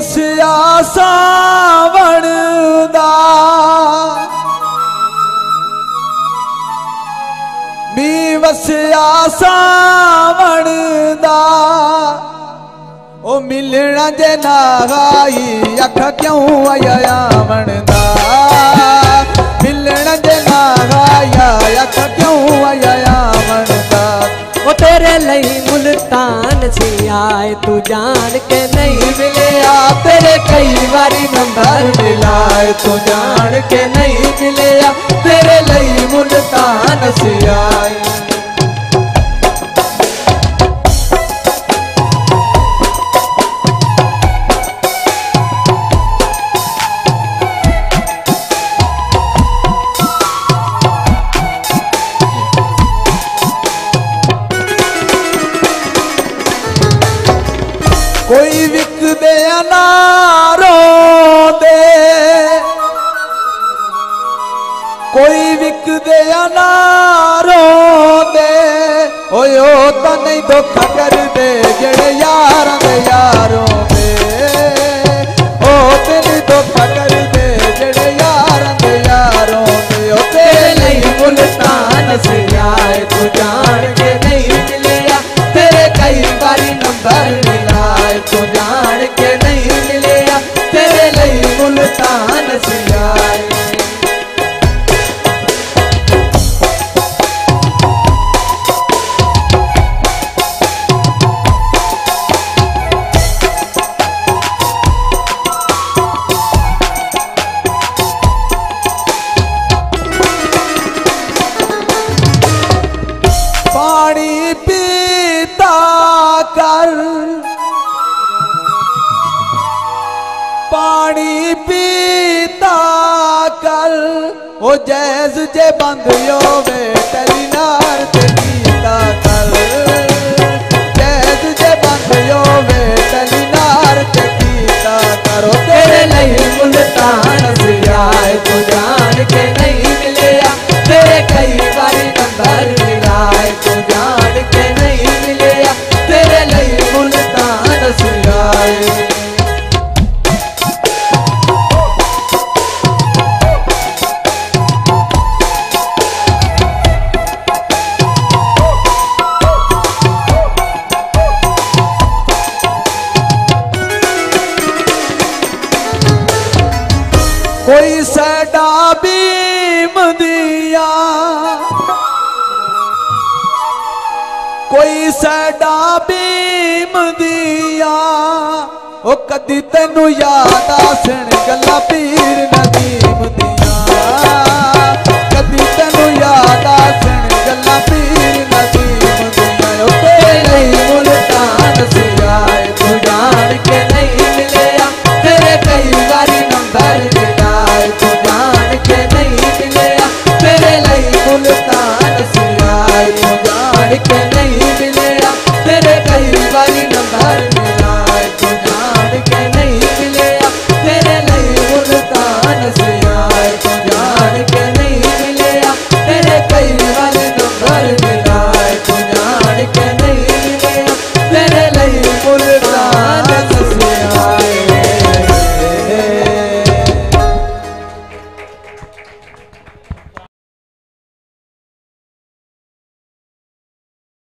सवणी वसिया सवण मिलण जे न क्यू आया मनदा कर लई मुल्तान से आए, तू जान के नहीं मिले। आ तेरे कई बारी नंबर मिलाए, तू जान के नहीं मिले। तेरे लई मुल्तान से आए। कोई विक दे अनारो दे। कोई विक दे अनारो दे। ओयो तो नहीं धोखा कर दे जड़े यार दे यारों। पीता कर। पानी पीता कर। ओ जैस जे बंदियों में कोई सैडा भीम दिया। कोई सैडा भीम ओ कदी तेन याद आ गला भी